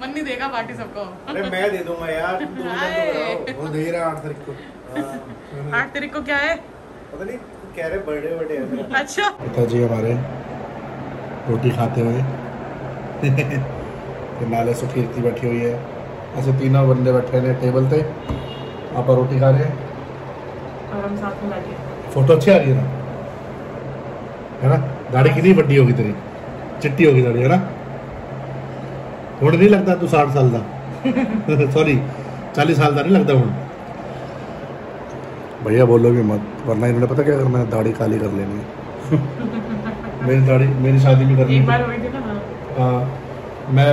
मन नहीं देगा पार्टी सबको। अरे मैं दे दूँगा यार तुम दो तो वो दे रहा आठ तारीख को। हाँ, आठ तारीख को क्या है? पता नहीं कह रहे बर्थडे बर्थडे है। अच्छा। पिताजी हमारे रोटी खाते हुए। नाले से कीर्ति बैठी हुई है। ऐसे तीनों बंदे बैठे हैं टेबल पे। आप रोटी खा रहे हैं? और हम साथ में बैठे फ़ोटो अच्छी आ रही है ना? है ना? दाढ़ी कितनी बड्डी होगी तेरी? चिट्टी होगी दाढ़ी है ना? ਹੁਣ नहीं लगता तू साठ साल का सॉरी चालीस साल का नहीं लगता हूँ भैया बोलो भी मत वरना इन्होंने पता क्या अगर मैंने दाढ़ी काली कर लेनी मेरी दाढ़ी मेरी शादी भी करनी एक है बार हुई थी ना हाँ। हाँ, मैं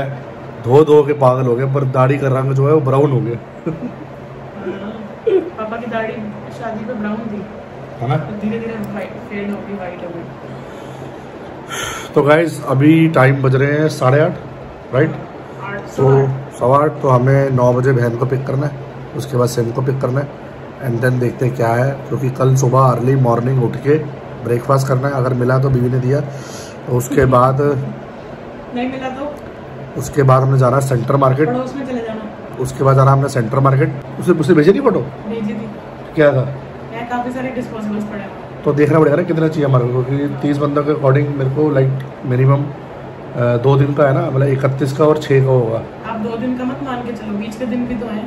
धो धो के पागल हो गया पर दाढ़ी का रंग जो है वो ब्राउन हो गया हाँ। पापा की दाढ़ी शादी पे ब्राउन थी है ना धीरे धीरे फेड हो गई वाइट हो गई तो गाइज़ अभी टाइम बज रहे हैं साढ़े आठ राइट तो सवा आठ तो हमें नौ बजे बहन को पिक करना है उसके बाद सिम को पिक करना है एंड देन देखते हैं क्या है क्योंकि कल सुबह अर्ली मॉर्निंग उठ के ब्रेकफास्ट करना है अगर मिला तो बीवी ने दिया तो उसके बाद नहीं मिला तो? उसके बाद हमने जाना है सेंटर मार्केट उसके बाद जाना हमने सेंटर मार्केट उसे उसे भेजे नहीं फ़ोटो क्या था? काफ़ी सारे डिस्पोजेबल्स पड़े तो देखना पड़ेगा ना कितना चाहिए हमारे को क्योंकि तीस बंदों के अकॉर्डिंग मेरे को लाइक मिनिमम दो दिन का है ना मतलब इकतीस का और छः का होगा। आप दो दिन का मत मान के चलो बीच के दिन भी तो है।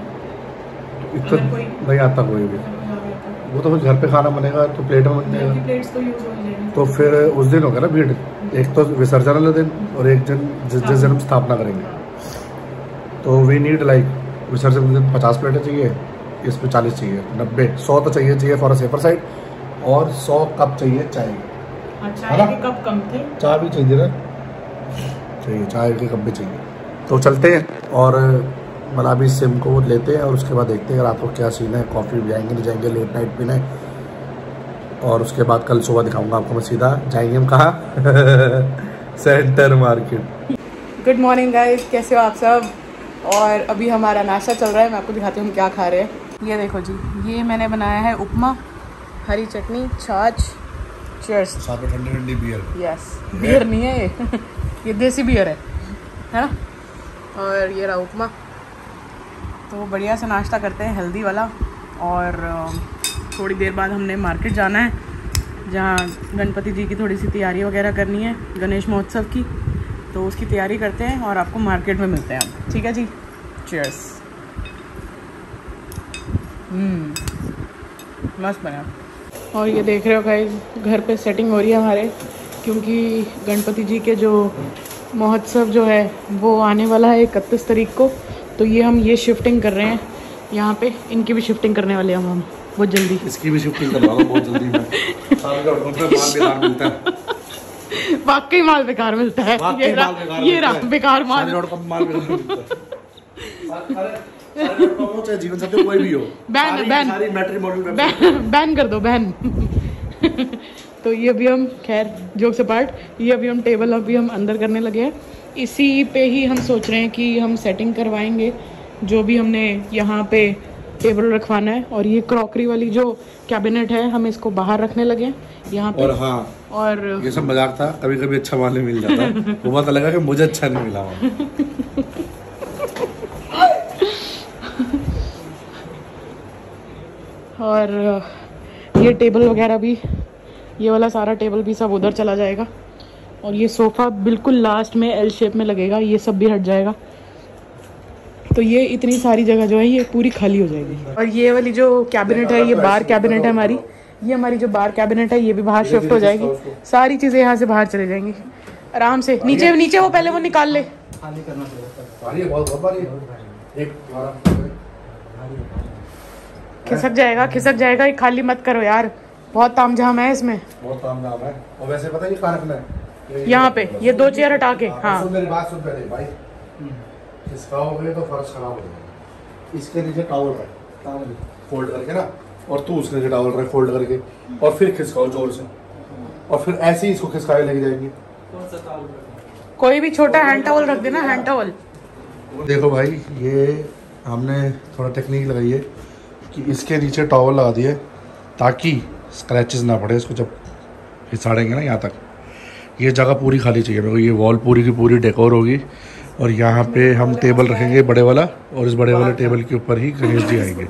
इतना कोई- नहीं आता कोई भी। वो तो फिर घर पे खाना बनेगा तो प्लेट में बन जाएगा। तो यूज़ जाएँगी। तो फिर उस दिन होगा ना भीड़। एक तो विसर्जन वाले दिन और एक दिन जिस जिस दिन हम स्थापना करेंगे। तो वी नीड लाइक विसर्जन दिन पचास प्लेटें चाहिए इस पे चालीस चाहिए नब्बे सौ तो चाहिए चाहिए फॉर अ सेफर साइड और सौ कप चाहिए चाय। चाय कप कम थे। चाय भी चाहिए ना। चाहिए चाय के कप भी चाहिए। तो चलते हैं और अभी सिम को लेते हैं और उसके बाद देखते हैं रात को क्या सीन है कॉफ़ी भी जाएँगे नहीं जाएँगे लेट नाइट पीने और उसके बाद कल सुबह दिखाऊँगा आपको मैं सीधा जाएँगे हम कहाँ? Centre market good morning guys कैसे हो आप सब? और अभी हमारा नाश्ता चल रहा है मैं आपको दिखाती हूँ हम क्या खा रहे हैं। ये देखो जी ये मैंने बनाया है उपमा हरी चटनी छाछ ठंडी ठंडी बियर यस बियर नहीं है ये। ये देसी बियर है है ना? और ये रहा उपमा तो बढ़िया से नाश्ता करते हैं हेल्दी वाला। और थोड़ी देर बाद हमने मार्केट जाना है, जहाँ गणपति जी की थोड़ी सी तैयारी वगैरह करनी है, गणेश महोत्सव की। तो उसकी तैयारी करते हैं और आपको मार्केट में मिलते हैं हम ठीक है जी? चीयर्स मस्त बना। और ये देख रहे हो भाई घर पे सेटिंग हो रही है हमारे। क्योंकि गणपति जी के जो महोत्सव जो है वो आने वाला है इकतीस तारीख को। तो ये हम ये शिफ्टिंग कर रहे हैं। यहाँ पे इनकी भी शिफ्टिंग करने वाले हम हम। बहुत जल्दी। इसकी भी शिफ्टिंग करवा बहुत जल्दी मैं। का माल बेकार मिलता है। वाकई माल बेकार मिलता है। ये रहा माल बेकार ये रहा बेकार माल। माल बेकार मिलता सारे- सारे डॉट कॉम चाहे जीवन साथी कोई भी हो। Ban ban. बैन कर दो बैन। तो ये अभी हम खैर जोक से पार्ट ये अभी हम टेबल अभी हम अंदर करने लगे हैं। इसी पे ही हम सोच रहे हैं कि हम सेटिंग करवाएँगे जो भी हमने यहाँ पे टेबल रखवाना है। और ये क्रॉकरी वाली जो कैबिनेट है हम इसको बाहर रखने लगे हैं। यहाँ पे और हाँ और ये सब मज़ाक था। कभी कभी अच्छा माल मिल जाता। वो पता लगा कि मुझे अच्छा नहीं मिला और ये टेबल वगैरह भी ये वाला सारा टेबल भी सब उधर चला जाएगा। और ये सोफ़ा बिल्कुल लास्ट में एल शेप में लगेगा ये सब भी हट जाएगा। तो ये इतनी सारी जगह जो है ये पूरी खाली हो जाएगी। और ये वाली जो कैबिनेट है ये बार कैबिनेट है हमारी। ये हमारी जो बार कैबिनेट है ये भी बाहर शिफ्ट हो जाएगी। सारी चीज़ें यहाँ से बाहर चली जाएँगी। आराम से। नीचे नीचे वो पहले वो निकाल ले। खिसक जाएगा खिसक जाएगा। ये खाली मत करो यार। बहुत तामझाम है इसमें। बहुत काम नाम है। और वैसे पता है ये कहाँ रखना है यहाँ पे ये दो चेयर हटा के हाँ मेरी बात सुन पहले भाई। इसका हो गया तो फर्श खराब हो जाएगा। इसके नीचे टॉवल रख फोल्ड करके ना और तू उसके नीचे टॉवल रख फोल्ड करके और फिर खिसकाओ ज़ोर से। और फिर ऐसे ही इसको खिसकाए लेके जाएँगे। कोई भी छोटा हैंड टॉवल रख देना हैंड टॉवल देखो भाई ये हमने थोड़ा टेक्निक लगाई है कि इसके नीचे टॉवल लगा दिए ताकि स्क्रैचेस ना पड़े इसको जब घिसाड़ेंगे ना यहाँ तक। ये जगह पूरी खाली चाहिए मेरे को ये वॉल पूरी की पूरी डेकोर होगी और यहाँ पे हम टेबल रखेंगे बड़े वाला और इस बड़े वाले टेबल के। ऊपर ही गणेश जी आएँगे।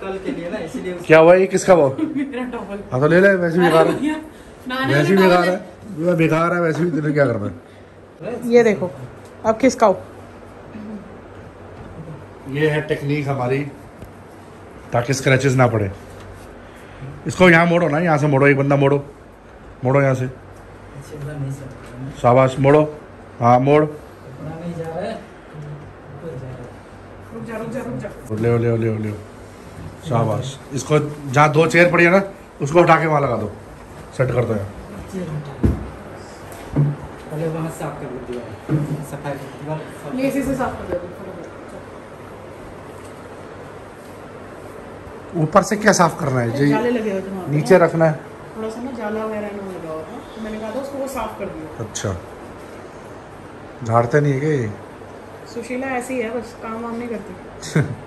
कल के लिए ना इसीलिए क्या हुआ ये किसका टॉवल हाँ तो ले ले वैसे बेकार है। वैसे बेकार है। बेकार है वैसे भी तेरे क्या करना है? है। ये देखो अब खिसकाओ ये है टेक्निक हमारी। ताकि स्क्रैचेस ना पड़े। इसको यहाँ मोड़ो ना यहाँ से मोड़ो एक बंदा मोड़ो। मोड़ो यहाँ से। शाबाश मोड़ो। हाँ मोड़। रुक जा रुक जा रुक जा ले ले ले ले शाबाश। इसको जहाँ दो चेयर पड़ी है ना उसको उठा के वहाँ लगा दो। सेट कर दो यहाँ पहले वहाँ साफ़ कर दीजिए सफ़ाई दीवार साफ- ये इसी से साफ़ कर दो ऊपर से क्या साफ़ करना है? जी नीचे रखना है। थोड़ा सा ना जाला वगैरह इन्होंने लगा हुआ था। तो मैंने कहा था उसको वो साफ़ कर दिया। अच्छा। झाड़ते नहीं है क्या ये? सुशीला ऐसी है बस काम वाम नहीं करती।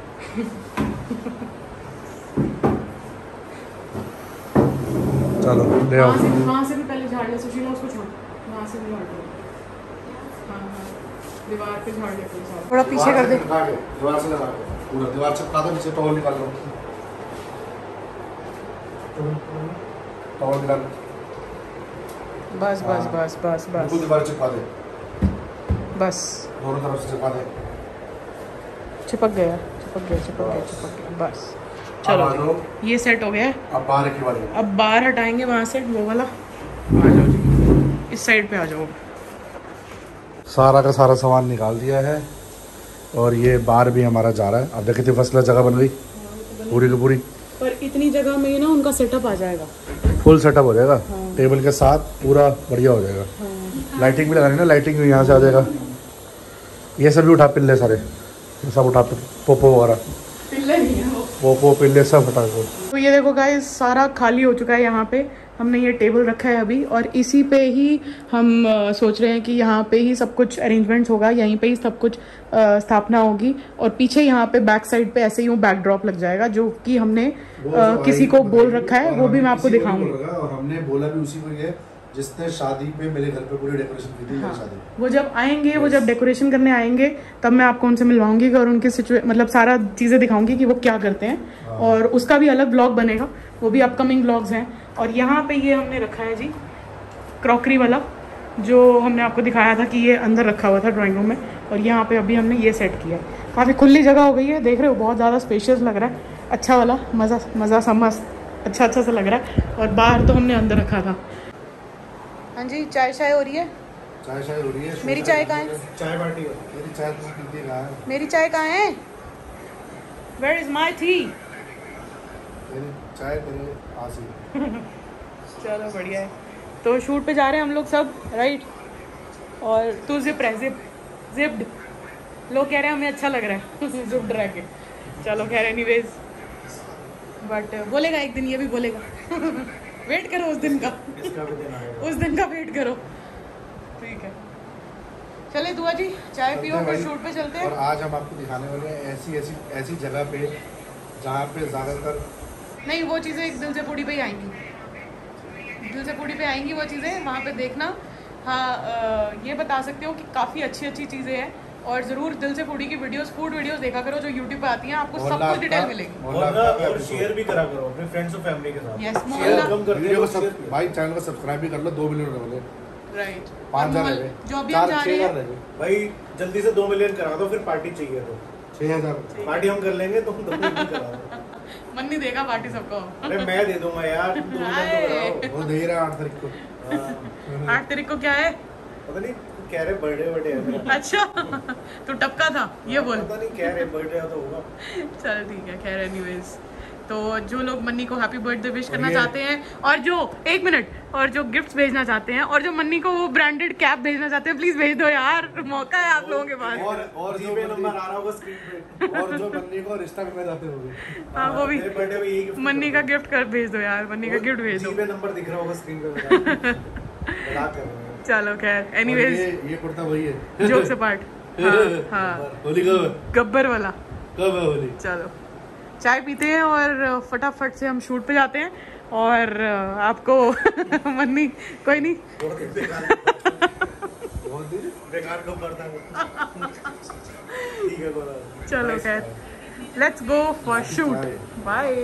चलो ले आओ। वहाँ से से भी पहले झाड़ ले सुशीला उसको छोड़। वहाँ से भी झाड़ हाँ हाँ। दीवार पे झाड़ ले थोड़ा पीछे कर दे। दीवार से लगा पूरा दीवार चिपका दो नीचे टॉवल निकाल लो। निकाल बस बस बस बस। बिल्कुल बस दीवार चिपका दे। बस। दोनों तरफ़ से चिपका दे। चिपक गया चिपक गया चिपक गया चिपक गया बस। चलो ये सेट हो गया। अब बाहर की वाली। अब बाहर हटाएँगे वहाँ से वो वाला। आ जाओ जी। इस साइड पे आ जाओ। सारा का सारा सामान निकाल दिया है और ये बार भी हमारा जा रहा है। अब देखते फ़र्स्ट क्लास जगह बन गई। पूरी की पूरी। पर इतनी जगह में ही ना उनका सेटअप आ जाएगा। फुल सेटअप हो जाएगा। हाँ। टेबल के साथ पूरा बढ़िया हो जाएगा। हाँ। लाइटिंग भी लगानी ना लाइटिंग भी यहाँ से आ जाएगा। ये सब भी उठा पिल्ले सारे। ये सब उठा पोपो वगैरह। पिल्ले नहीं है वो। पोपो पिल्ले सब हटा दो तो ये देखो गाइस सारा खाली हो चुका है यहाँ पे। हमने ये टेबल रखा है अभी और इसी पे ही हम आ, सोच रहे हैं कि यहाँ पे ही सब कुछ अरेंजमेंट्स होगा यहीं पे ही सब कुछ आ, स्थापना होगी और पीछे यहाँ पे बैक साइड पे ऐसे ही बैकड्रॉप लग जाएगा जो कि हमने आ, किसी को बोल रखा है वो भी मैं आपको दिखाऊँगा। और हमने बोला भी उसी को जिसने शादी पे मेरे घर पे पूरी डेकोरेशन की थी मेरी शादी वो जब आएँगे वो जब डेकोरेशन करने आएँगे तब मैं आपको उनसे मिलवाऊँगी और उनके सिचुए मतलब सारा चीज़ें दिखाऊँगी कि वो क्या करते हैं। हाँ. और उसका भी अलग ब्लॉग बनेगा वो भी अपकमिंग ब्लॉग्स हैं। और यहाँ पे ये हमने रखा है जी क्रॉकरी वाला जो हमने आपको दिखाया था कि ये अंदर रखा हुआ था ड्राइंग रूम में। और यहाँ पे अभी हमने ये सेट किया है। काफ़ी खुली जगह हो गई है देख रहे हो बहुत ज़्यादा स्पेशियस लग रहा है। अच्छा वाला मज़ा मज़ा सा मस्त अच्छा अच्छा सा लग रहा है। और बाहर तो हमने अंदर रखा था। हाँ जी चाय चाय हो रही है? चाय चाय हो रही है मेरी चाय कहाँ है? चाय पार्टी हो मेरी चाय तो पीती कहाँ है। मेरी चाय कहाँ है? वेर इज़ माई थी मेरी चाय तेरे पास ही चलो बढ़िया है। तो शूट पे जा रहे हैं हम लोग सब राइट और तू जिप रहे जिप जिप्ड लोग कह रहे हैं हमें अच्छा लग रहा है। जिप्ड रह के। चलो खैर एनीवेज बट बोलेगा एक दिन ये भी बोलेगा। वेट करो उस दिन का। उस दिन का वेट करो। ठीक है। चले दुआ जी चाय पियो फिर शूट पे चलते हैं। और आज हम आपको दिखाने वाले हैं ऐसी ऐसी ऐसी जगह पे जहाँ पे ज़्यादातर नहीं वो चीज़ें एक दिल से पूड़ी पे आएँगी। दिल से पूड़ी पे आएँगी वो चीज़ें वहाँ पे देखना। हाँ ये बता सकते हो कि काफ़ी अच्छी अच्छी चीज़ें हैं। और ज़रूर दिल से पूड़ी की वीडियोस फ़ूड वीडियोस देखा करो जो यूट्यूब पे आती हैं आपको सब कुछ डिटेल मिलेगी। और और शेयर भी करा करो अपने फ्रेंड्स और फैमिली के साथ। करते वीडियो को सब भाई चैनल को सब्सक्राइब भी कर लो दो मिलियन होने वाले राइट पाँच हज़ार गए। जो अभी हम जा रहे हैं भाई जल्दी से दो मिलियन करा दो फिर पार्टी चाहिए तो। छः हज़ार। पार्टी हम कर लेंगे तुम दो मिलियन करा मन नहीं देगा पार्टी सबको। अरे मैं दे दूँगा यार तो कराओ। वो दे रहा है आठ तारीख को। हाँ। आठ तारीख को क्या है? पता नहीं। कह रहे बर्थडे बर्थडे अच्छा तू टपका था ये बोल। पता नहीं कह रहे बर्थडे तो होगा। चल ठीक है खैर एनीवेज तो जो लोग मन्नी को हैप्पी बर्थडे विश करना चाहते हैं और जो एक मिनट और जो गिफ्ट्स भेजना चाहते हैं और जो मन्नी को वो ब्रांडेड कैप भेजना चाहते हैं प्लीज़ भेज दो यार मौका है आप लोगों के पास। और और जो नंबर आ रहा होगा स्क्रीन पे। और जो बंदी को रिश्ता करना चाहते होंगे। हाँ वो भी। मेरे बर्थडे में यही गिफ्ट मन्नी का गिफ्ट कर भेज दो यार मन्नी का गिफ्ट भेज दो। नंबर दिख रहा होगा स्क्रीन पे चलो खैर एनीवेज ये ये कुर्ता वही है। Jokes apart. हाँ हाँ। होली कब गब्बर वाला। कब है होली? चलो। चाय पीते हैं और फटाफट से हम शूट पे जाते हैं और आपको मन्नी कोई नहीं। चलो खैर। Let's go for shoot bye